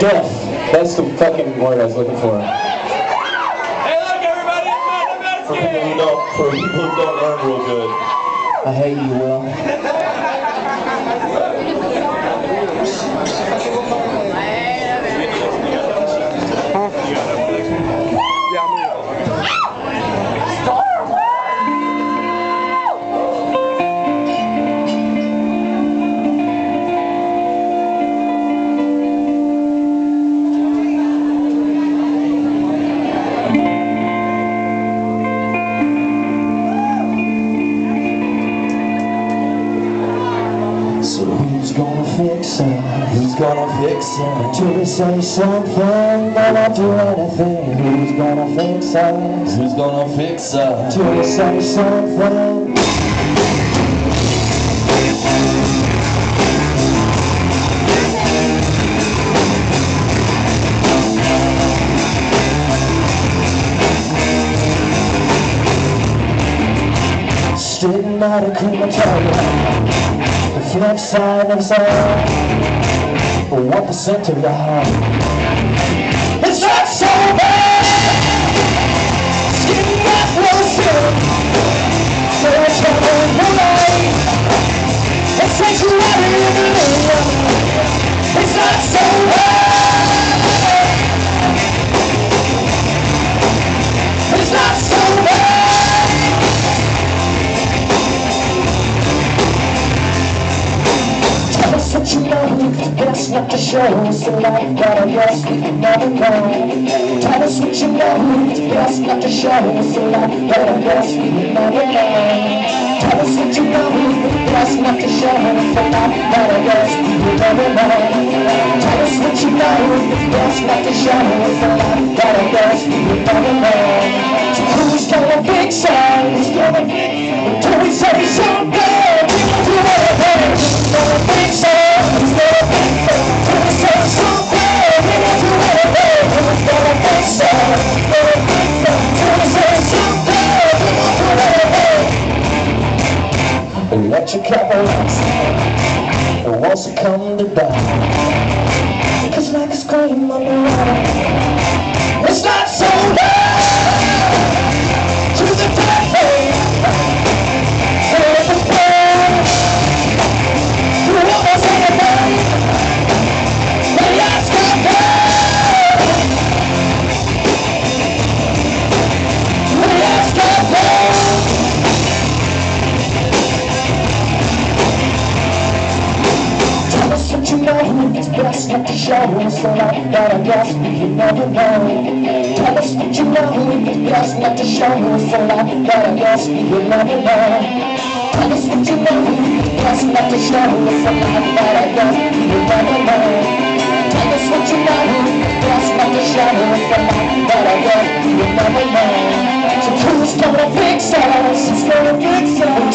Deaf. That's the fucking word I was looking for. Hey, look, everybody, it's For Matt people who don't, for people who don't learn real good. I hate you, Will. So who's gonna fix it? Who's gonna fix it? Until we say something, then I'll do anything. Who's gonna fix us? Who's gonna fix it? Until we say something. Straighten out a crematorium The flip side of sound One percent of your heart it's not to show that I guess we can never know. Tell us what you know, it's best not to show that I guess we can never know. Tell us what you know, it's best not to show that I guess we can never know. Tell us what you know, it's best not to show that I guess we can never know. Electric avalanche wants to come to die. Cause like a scream on the line, it's not so bad best not to show us the light that I guess can never know. Tell us what you know, it's best not to show us the light that I guess can never know. Tell us what you know, it's best not to show us the light that I guess can never know. Tell us what you know, it's best not to show us the light that I guess can never know. So who's gonna fix us? Who's gonna fix us?